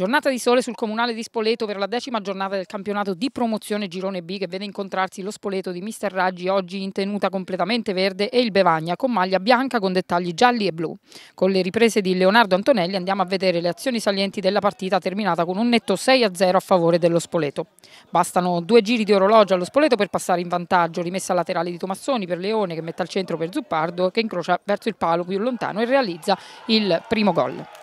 Giornata di sole sul comunale di Spoleto per la decima giornata del campionato di promozione Girone B che vede incontrarsi lo Spoleto di Mister Raggi oggi in tenuta completamente verde e il Bevagna con maglia bianca con dettagli gialli e blu. Con le riprese di Leonardo Antonelli andiamo a vedere le azioni salienti della partita terminata con un netto 6-0 a favore dello Spoleto. Bastano due giri di orologio allo Spoleto per passare in vantaggio, rimessa laterale di Tomassoni per Leone che mette al centro per Zuppardo che incrocia verso il palo più lontano e realizza il primo gol.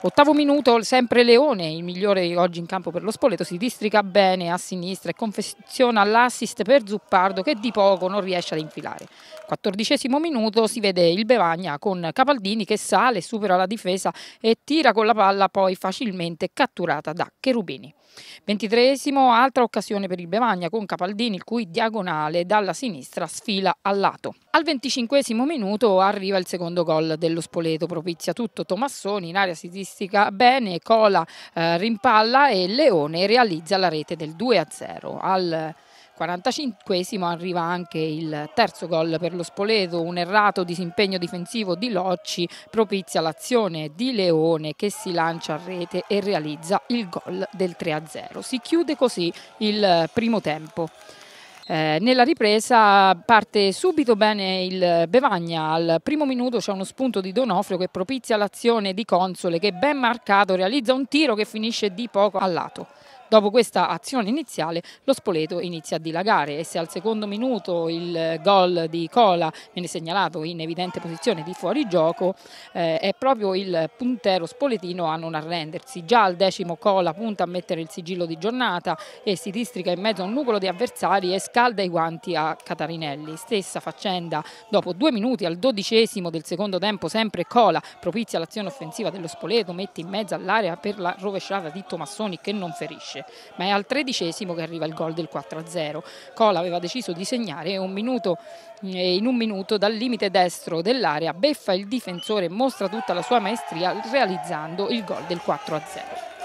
Ottavo minuto, sempre Leone, il migliore oggi in campo per lo Spoleto, si districa bene a sinistra e confeziona l'assist per Zuppardo che di poco non riesce ad infilare. Quattordicesimo minuto si vede il Bevagna con Capaldini che sale, supera la difesa e tira con la palla poi facilmente catturata da Cherubini. Ventitreesimo, altra occasione per il Bevagna con Capaldini il cui diagonale dalla sinistra sfila al lato. Al venticinquesimo minuto arriva il secondo gol dello Spoleto, propizia tutto Tomassoni, in area si distica bene, Cola eh, rimpalla e Leone realizza la rete del 2-0. Al 45esimo arriva anche il terzo gol per lo Spoleto, un errato disimpegno difensivo di Locci propizia l'azione di Leone che si lancia a rete e realizza il gol del 3-0. Si chiude così il primo tempo. Eh, nella ripresa parte subito bene il Bevagna, al primo minuto c'è uno spunto di Donofrio che propizia l'azione di Console che ben marcato realizza un tiro che finisce di poco al lato. Dopo questa azione iniziale lo Spoleto inizia a dilagare e se al secondo minuto il gol di Cola viene segnalato in evidente posizione di fuorigioco eh, è proprio il puntero spoletino a non arrendersi. Già al decimo Cola punta a mettere il sigillo di giornata e si districa in mezzo a un nugolo di avversari e scalda i guanti a Catarinelli. Stessa faccenda dopo due minuti al dodicesimo del secondo tempo sempre Cola propizia l'azione offensiva dello Spoleto, mette in mezzo all'area per la rovesciata di Tomassoni che non ferisce finisce, ma è al tredicesimo che arriva il gol del 4-0. Cola aveva deciso di segnare un minuto, eh, in un minuto dal limite destro dell'area beffa il difensore e mostra tutta la sua maestria realizzando il gol del 4-0.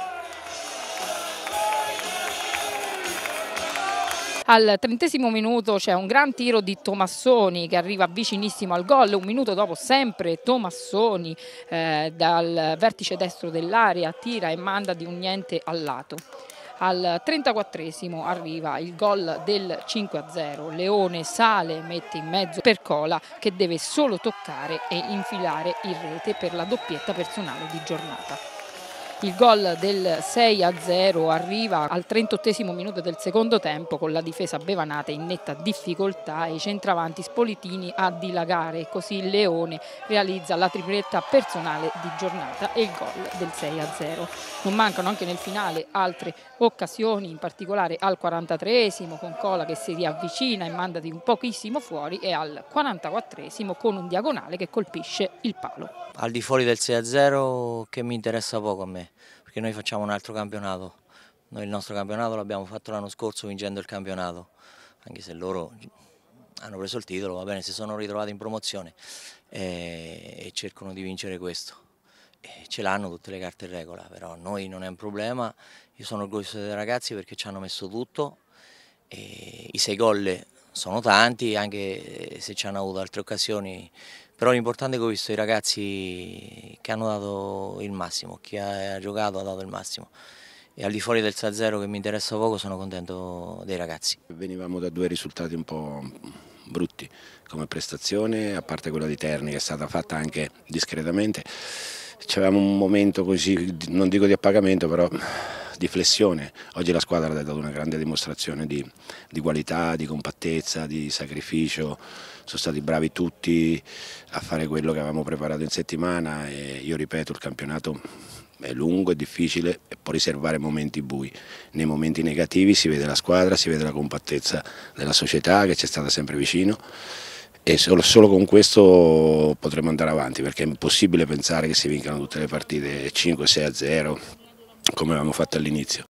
Al trentesimo minuto c'è un gran tiro di Tomassoni che arriva vicinissimo al gol, un minuto dopo sempre Tomassoni eh, dal vertice destro dell'area tira e manda di un niente al lato. Al 34esimo arriva il gol del 5-0, Leone sale, mette in mezzo per Cola che deve solo toccare e infilare in rete per la doppietta personale di giornata. Il gol del 6-0 arriva al 38 minuto del secondo tempo con la difesa bevanata in netta difficoltà e i centravanti spolitini a dilagare. Così il Leone realizza la tripletta personale di giornata e il gol del 6-0. Non mancano anche nel finale altre occasioni, in particolare al 43 con Cola che si riavvicina e manda di un pochissimo fuori e al 44 con un diagonale che colpisce il palo. Al di fuori del 6-0 che mi interessa poco a me perché noi facciamo un altro campionato. Noi il nostro campionato l'abbiamo fatto l'anno scorso vincendo il campionato, anche se loro hanno preso il titolo, va bene, si sono ritrovati in promozione e, e cercano di vincere questo. E ce l'hanno tutte le carte in regola, però noi non è un problema, io sono orgoglioso dei ragazzi perché ci hanno messo tutto, e i sei gol sono tanti, anche se ci hanno avuto altre occasioni. Però l'importante è che ho visto i ragazzi che hanno dato il massimo, chi ha giocato ha dato il massimo. E al di fuori del 6-0 che mi interessa poco sono contento dei ragazzi. Venivamo da due risultati un po' brutti come prestazione, a parte quella di Terni che è stata fatta anche discretamente, c'avevamo un momento così, non dico di appagamento, però di flessione. Oggi la squadra ha dato una grande dimostrazione di, di qualità, di compattezza, di sacrificio, sono stati bravi tutti a fare quello che avevamo preparato in settimana e io ripeto il campionato è lungo, è difficile e può riservare momenti bui. Nei momenti negativi si vede la squadra, si vede la compattezza della società che ci è stata sempre vicino e solo, solo, con questo potremo andare avanti perché è impossibile pensare che si vincano tutte le partite 5-6-0 come avevamo fatto all'inizio.